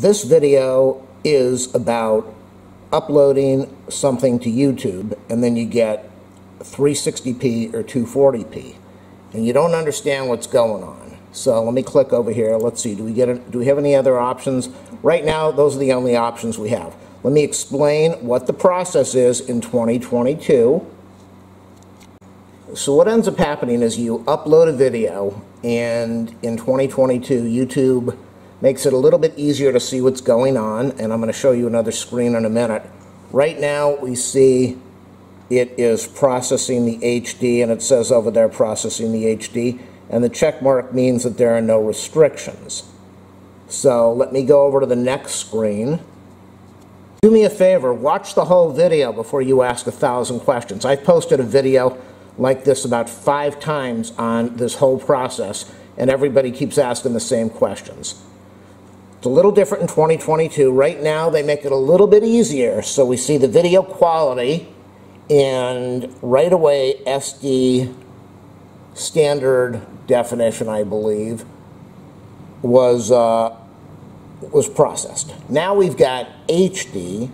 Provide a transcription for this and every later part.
This video is about uploading something to YouTube and then you get 360p or 240p and you don't understand what's going on. So let me click over here. Let's see, do we get a, do we have any other options? Right now, those are the only options we have. Let me explain what the process is in 2022. So what ends up happening is you upload a video and in 2022 YouTube makes it a little bit easier to see what's going on and I'm going to show you another screen in a minute. Right now we see it is processing the HD and it says over there processing the HD and the check mark means that there are no restrictions. So let me go over to the next screen. Do me a favor, watch the whole video before you ask a thousand questions. I've posted a video like this about five times on this whole process, and everybody keeps asking the same questions. It's a little different in 2022. Right now, they make it a little bit easier, so we see the video quality, and right away, SD standard definition, I believe, was uh, was processed. Now we've got HD,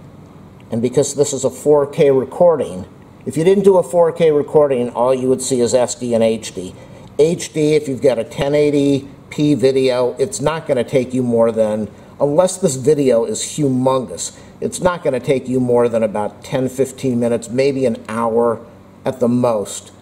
and because this is a 4K recording, if you didn't do a 4K recording, all you would see is SD and HD. HD, if you've got a 1080p video, it's not going to take you more than, unless this video is humongous, it's not going to take you more than about 10, 15 minutes, maybe an hour at the most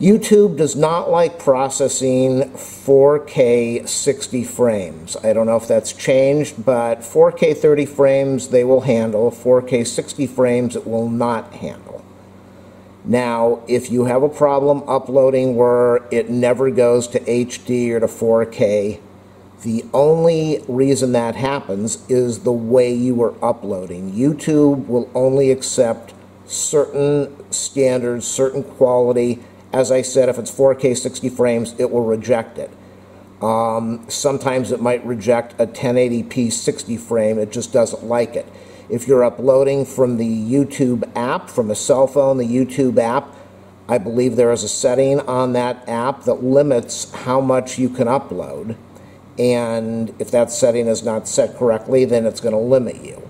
YouTube does not like processing 4K 60 frames. I don't know if that's changed, but 4K 30 frames they will handle. 4K 60 frames it will not handle. Now, if you have a problem uploading where it never goes to HD or to 4K, the only reason that happens is the way you are uploading. YouTube will only accept certain standards, certain quality, as I said, if it's 4K 60 frames, it will reject it. Um, sometimes it might reject a 1080p 60 frame. It just doesn't like it. If you're uploading from the YouTube app, from a cell phone, the YouTube app, I believe there is a setting on that app that limits how much you can upload. And if that setting is not set correctly, then it's going to limit you.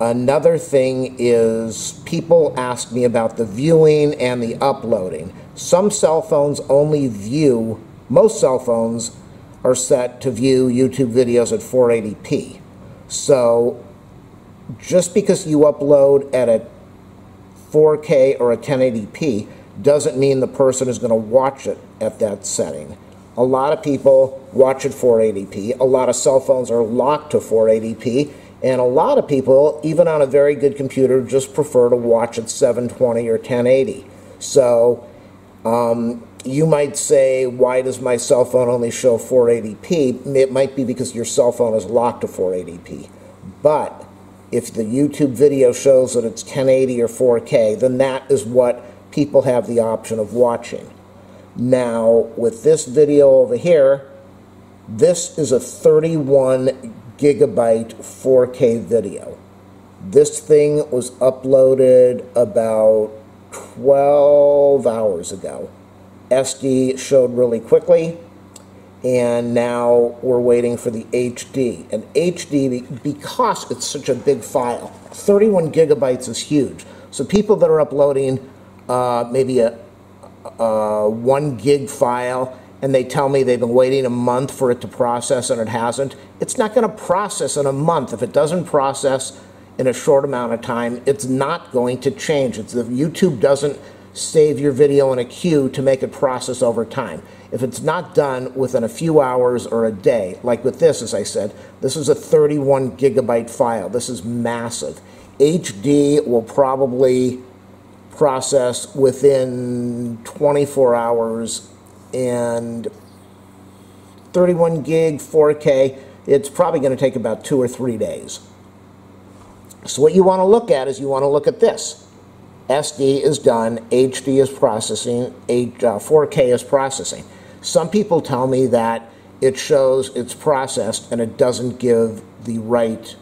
Another thing is people ask me about the viewing and the uploading. Some cell phones only view, most cell phones are set to view YouTube videos at 480p. So just because you upload at a 4K or a 1080p doesn't mean the person is going to watch it at that setting. A lot of people watch at 480p. A lot of cell phones are locked to 480p. And a lot of people, even on a very good computer, just prefer to watch at 720 or 1080. So um, you might say, why does my cell phone only show 480p? It might be because your cell phone is locked to 480p. But if the YouTube video shows that it's 1080 or 4K, then that is what people have the option of watching. Now, with this video over here, this is a 31 gigabyte 4K video. This thing was uploaded about 12 hours ago. SD showed really quickly, and now we're waiting for the HD. And HD, because it's such a big file, 31 gigabytes is huge. So people that are uploading uh, maybe a, a one gig file and they tell me they've been waiting a month for it to process and it hasn't, it's not going to process in a month. If it doesn't process in a short amount of time, it's not going to change. It's if YouTube doesn't save your video in a queue to make it process over time. If it's not done within a few hours or a day, like with this, as I said, this is a 31 gigabyte file. This is massive. HD will probably process within 24 hours and 31 gig 4K, it's probably going to take about two or three days. So what you want to look at is you want to look at this. SD is done, HD is processing, 4K uh, is processing. Some people tell me that it shows it's processed and it doesn't give the right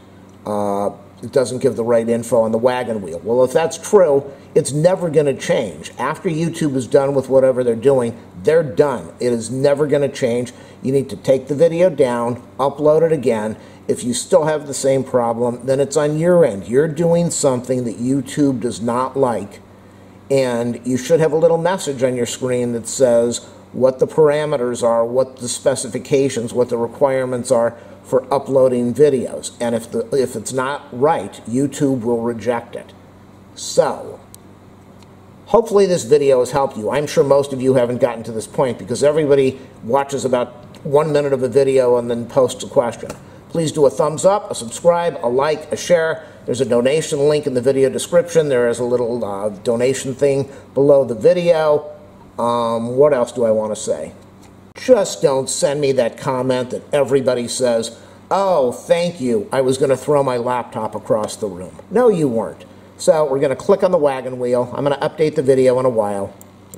uh, it doesn't give the right info on the wagon wheel. Well, if that's true, it's never going to change. After YouTube is done with whatever they're doing, they're done. It is never going to change. You need to take the video down, upload it again, If you still have the same problem, then it's on your end. You're doing something that YouTube does not like, and you should have a little message on your screen that says what the parameters are, what the specifications, what the requirements are for uploading videos. And if, the, if it's not right, YouTube will reject it. So, hopefully this video has helped you. I'm sure most of you haven't gotten to this point because everybody watches about one minute of a video and then posts a question. Please do a thumbs up, a subscribe, a like, a share. There's a donation link in the video description. There is a little uh, donation thing below the video. Um, what else do I want to say? Just don't send me that comment that everybody says, oh, thank you, I was going to throw my laptop across the room. No, you weren't. So we're going to click on the wagon wheel. I'm going to update the video in a while.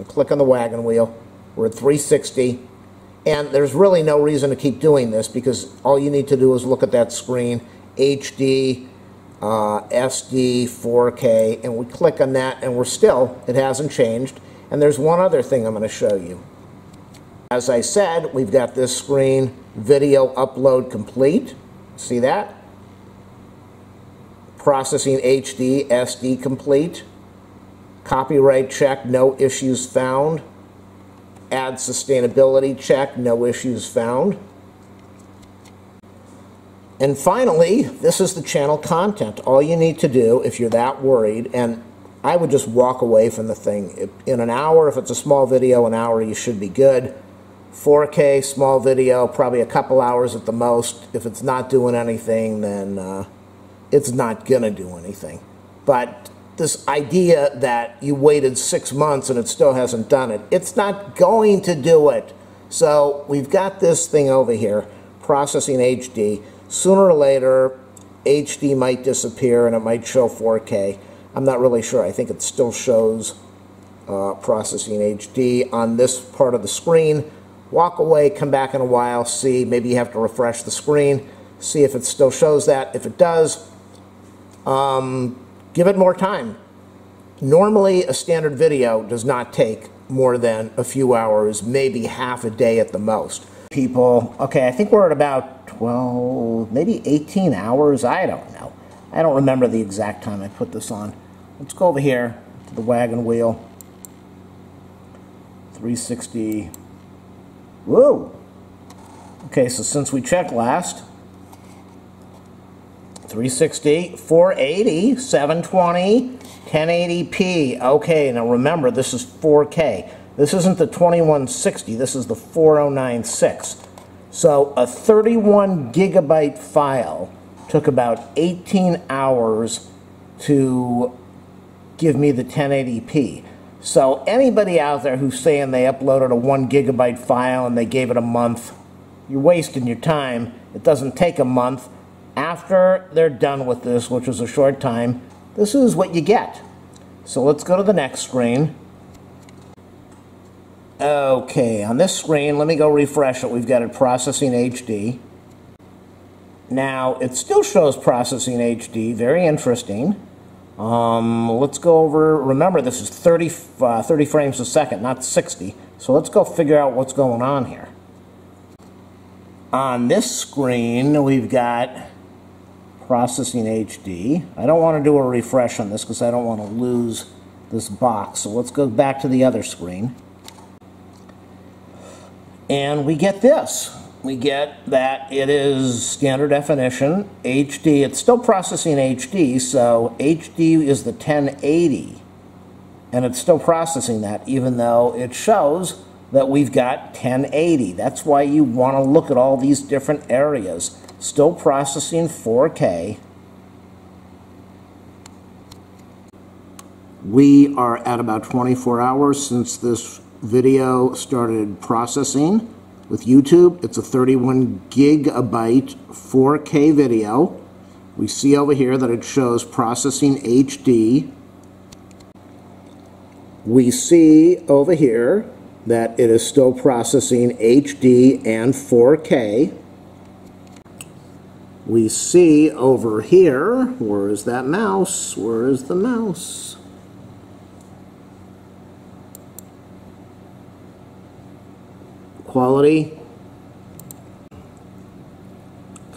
Click on the wagon wheel. We're at 360. And there's really no reason to keep doing this because all you need to do is look at that screen, HD, uh, SD, 4K, and we click on that and we're still, it hasn't changed. And there's one other thing I'm going to show you. As I said, we've got this screen, video upload complete. See that? Processing HD, SD complete. Copyright check, no issues found. Ad sustainability check, no issues found. And finally, this is the channel content. All you need to do if you're that worried, and I would just walk away from the thing. In an hour, if it's a small video, an hour, you should be good. 4K, small video, probably a couple hours at the most. If it's not doing anything, then uh, it's not going to do anything. But this idea that you waited six months and it still hasn't done it, it's not going to do it. So we've got this thing over here, processing HD. Sooner or later, HD might disappear and it might show 4K. I'm not really sure. I think it still shows uh, processing HD on this part of the screen walk away, come back in a while, see, maybe you have to refresh the screen, see if it still shows that. If it does, um, give it more time. Normally, a standard video does not take more than a few hours, maybe half a day at the most. People, okay, I think we're at about 12, maybe 18 hours, I don't know. I don't remember the exact time I put this on. Let's go over here to the wagon wheel. 360 Whoa. Okay, so since we checked last, 360, 480, 720, 1080p. Okay, now remember, this is 4K. This isn't the 2160, this is the 4096. So a 31 gigabyte file took about 18 hours to give me the 1080p. So anybody out there who's saying they uploaded a one gigabyte file and they gave it a month, you're wasting your time. It doesn't take a month. After they're done with this, which was a short time, this is what you get. So let's go to the next screen. Okay, on this screen, let me go refresh it. We've got it processing HD. Now, it still shows processing HD, very interesting. Um, let's go over, remember this is 30, uh, 30 frames a second, not 60. So let's go figure out what's going on here. On this screen, we've got processing HD. I don't want to do a refresh on this because I don't want to lose this box. So let's go back to the other screen. And we get this we get that it is standard definition, HD. It's still processing HD, so HD is the 1080. And it's still processing that, even though it shows that we've got 1080. That's why you want to look at all these different areas. Still processing 4K. We are at about 24 hours since this video started processing. With YouTube, it's a 31 gigabyte 4K video. We see over here that it shows processing HD. We see over here that it is still processing HD and 4K we see over here, where is that mouse? Where is the mouse? Quality.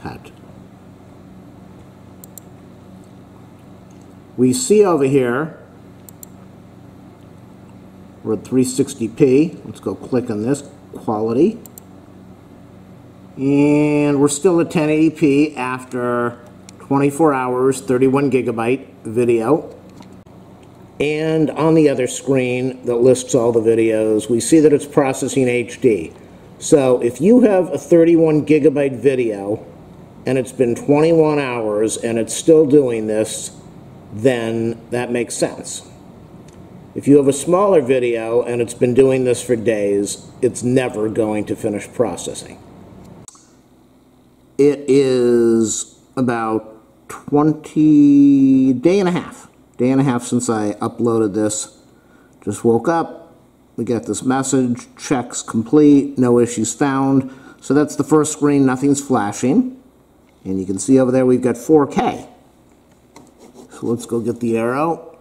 Cut. We see over here, we're at 360p. Let's go click on this, quality. And we're still at 1080p after 24 hours, 31 gigabyte video. And on the other screen that lists all the videos, we see that it's processing HD. So if you have a 31 gigabyte video and it's been 21 hours and it's still doing this, then that makes sense. If you have a smaller video and it's been doing this for days, it's never going to finish processing. It is about 20, day and a half, day and a half since I uploaded this. Just woke up, we get this message, checks complete, no issues found. So that's the first screen, nothing's flashing. And you can see over there we've got 4K. So let's go get the arrow.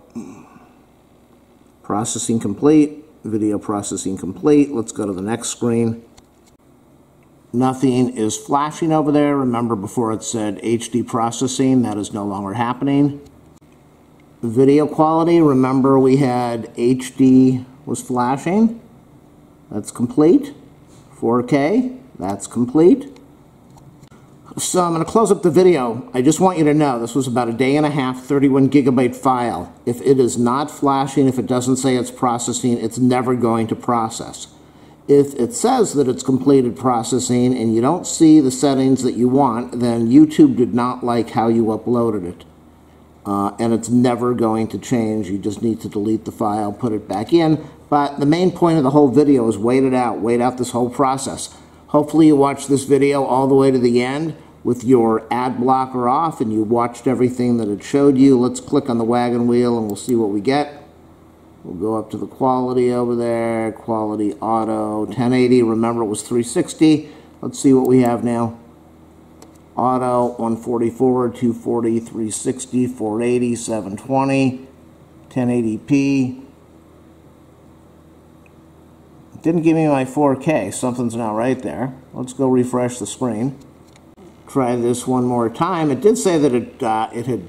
Processing complete, video processing complete. Let's go to the next screen. Nothing is flashing over there. Remember before it said HD processing, that is no longer happening. Video quality, remember we had HD was flashing. That's complete. 4K, that's complete. So I'm going to close up the video. I just want you to know this was about a day and a half, 31 gigabyte file. If it is not flashing, if it doesn't say it's processing, it's never going to process. If it says that it's completed processing and you don't see the settings that you want, then YouTube did not like how you uploaded it. Uh, and it's never going to change. You just need to delete the file, put it back in. But the main point of the whole video is wait it out, wait out this whole process. Hopefully you watched this video all the way to the end with your ad blocker off and you watched everything that it showed you. Let's click on the wagon wheel and we'll see what we get. We'll go up to the quality over there, quality auto, 1080. Remember it was 360. Let's see what we have now. Auto, 144, 240, 360, 480, 720, 1080p. didn't give me my 4K. Something's not right there. Let's go refresh the screen try this one more time. It did say that it, uh, it had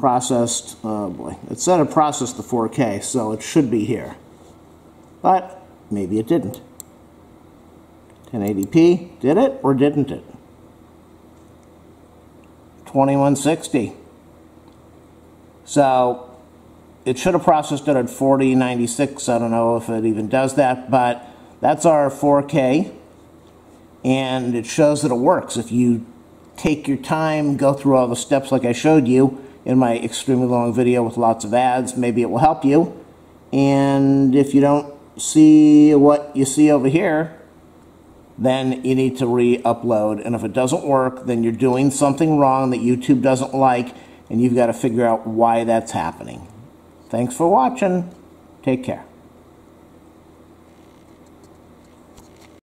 processed, oh boy, it said it processed the 4K, so it should be here. But maybe it didn't. 1080p, did it or didn't it? 2160. So it should have processed it at 4096. I don't know if it even does that, but that's our 4K and it shows that it works. If you take your time, go through all the steps like I showed you in my extremely long video with lots of ads, maybe it will help you. And if you don't see what you see over here, then you need to re-upload. And if it doesn't work, then you're doing something wrong that YouTube doesn't like, and you've got to figure out why that's happening. Thanks for watching. Take care.